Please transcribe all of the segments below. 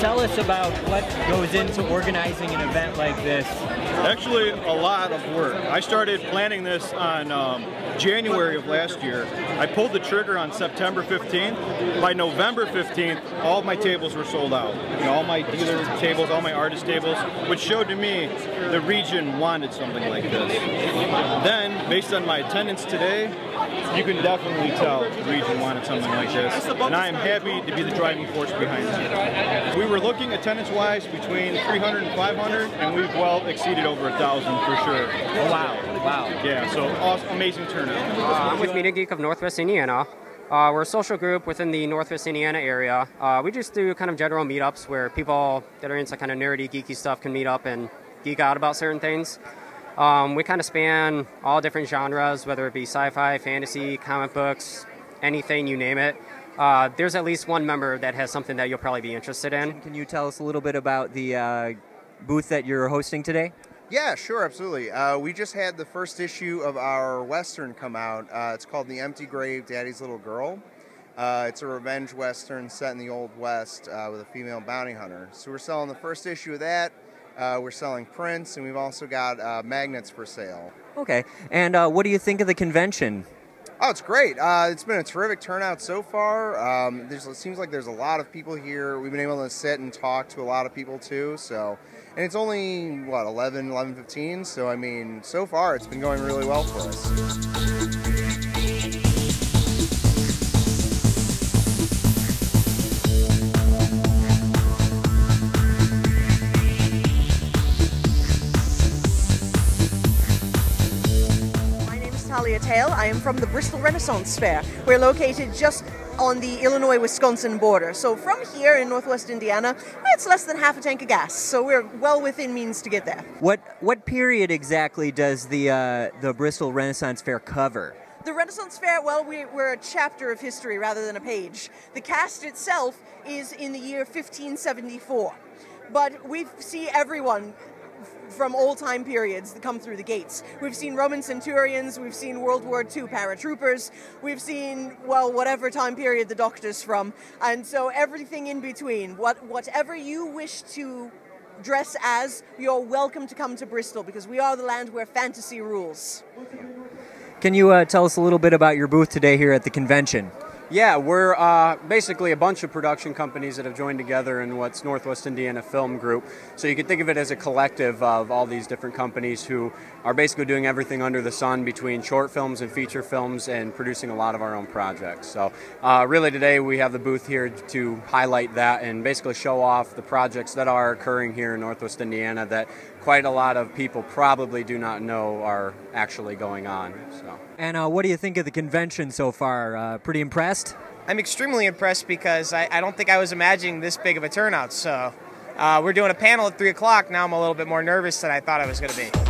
tell us about what goes into organizing an event like this. Actually, a lot of work. I started planning this on um, January of last year. I pulled the trigger on September 15th. By November 15th, all my tables were sold out. You know, all my dealer tables, all my artist tables, which showed to me the region wanted something like this. Then, based on my attendance today, you can definitely tell the region wanted something like this. And I am happy to be the driving force behind it. We were looking attendance-wise between 300 and 500, and we've well exceeded over a thousand for sure. Wow, wow. Yeah, so awesome, amazing turnout. Uh, I'm with Media Geek of Northwest Indiana. Uh, we're a social group within the Northwest Indiana area. Uh, we just do kind of general meetups where people that are into kind of nerdy, geeky stuff can meet up and geek out about certain things. Um, we kind of span all different genres, whether it be sci-fi, fantasy, comic books, anything you name it. Uh, there's at least one member that has something that you'll probably be interested in. Can you tell us a little bit about the uh, booth that you're hosting today? Yeah, sure, absolutely. Uh, we just had the first issue of our Western come out. Uh, it's called The Empty Grave Daddy's Little Girl. Uh, it's a revenge Western set in the Old West uh, with a female bounty hunter. So we're selling the first issue of that. Uh, we're selling prints, and we've also got uh, magnets for sale. Okay. And what do you think of the convention? Oh, it's great. it's been a terrific turnout so far. Um, it seems like there's a lot of people here. We've been able to sit and talk to a lot of people too. So and it's only what 11 11 15 so i mean so far it's been going really well for us My name is Talia Tail. I am from the Bristol Renaissance Faire. We're located just on the Illinois Wisconsin border. So from here in northwest Indiana, it's less than half a tank of gas. So we're well within means to get there. What what period exactly does the uh, the Bristol Renaissance Faire cover? The Renaissance Fair, well, we, are a chapter of history rather than a page. The cast itself is in the year 1574. But we see everyone from old time periods that come through the gates. We've seen Roman centurions, we've seen World War II paratroopers, we've seen, well, whatever time period the doctor's from, and so everything in between. What, whatever you wish to dress as, you're welcome to come to Bristol because we are the land where fantasy rules. Can you uh, tell us a little bit about your booth today here at the convention? Yeah, we're uh, basically a bunch of production companies that have joined together in what's Northwest Indiana Film Group. So you can think of it as a collective of all these different companies who are basically doing everything under the sun between short films and feature films and producing a lot of our own projects. So uh, really today we have the booth here to highlight that and basically show off the projects that are occurring here in Northwest Indiana that quite a lot of people probably do not know are actually going on. So. And uh, what do you think of the convention so far? Uh, pretty impressed? I'm extremely impressed because I, I, don't think I was imagining this big of a turnout. So uh, we're doing a panel at 3 o'clock. Now I'm a little bit more nervous than I thought I was going to be.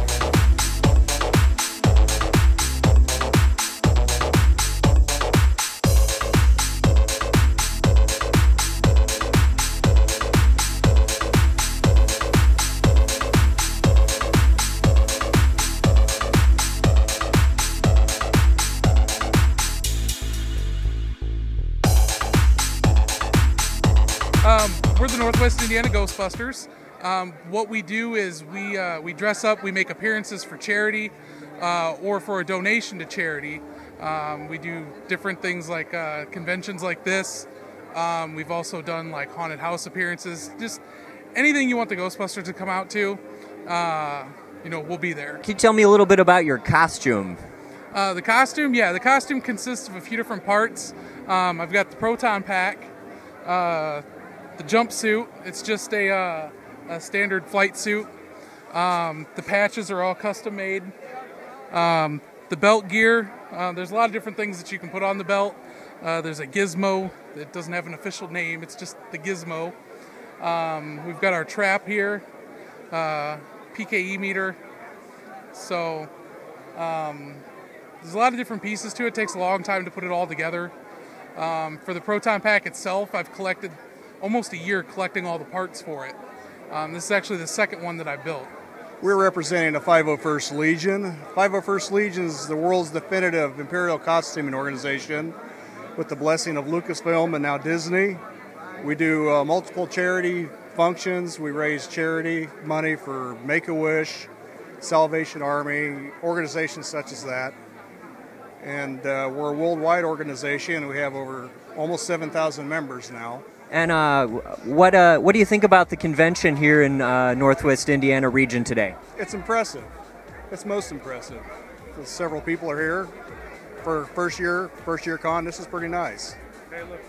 We're the Northwest Indiana Ghostbusters. Um, what we do is we uh, we dress up, we make appearances for charity uh, or for a donation to charity. Um, we do different things like uh, conventions like this. Um, we've also done like haunted house appearances. Just anything you want the Ghostbusters to come out to, uh, you know, we'll be there. Can you tell me a little bit about your costume? Uh, the costume, yeah, the costume consists of a few different parts. Um, I've got the proton pack. The jumpsuit, it's just a, uh, a standard flight suit. Um, the patches are all custom made. Um, the belt gear, uh, there's a lot of different things that you can put on the belt. Uh, there's a gizmo that doesn't have an official name, it's just the gizmo. Um, we've got our trap here, uh, PKE meter. So um, there's a lot of different pieces to it. It takes a long time to put it all together. Um, for the proton pack itself, I've collected almost a year collecting all the parts for it. Um, this is actually the second one that I built. We're representing the 501st Legion. 501st Legion is the world's definitive imperial costuming organization with the blessing of Lucasfilm and now Disney. We do uh, multiple charity functions. We raise charity money for Make a Wish, Salvation Army, organizations such as that. And uh, we're a worldwide organization. We have over almost 7,000 members now. And uh, what uh, what do you think about the convention here in uh, Northwest Indiana region today? It's impressive. It's most impressive. Several people are here for first year first year con. This is pretty nice. They look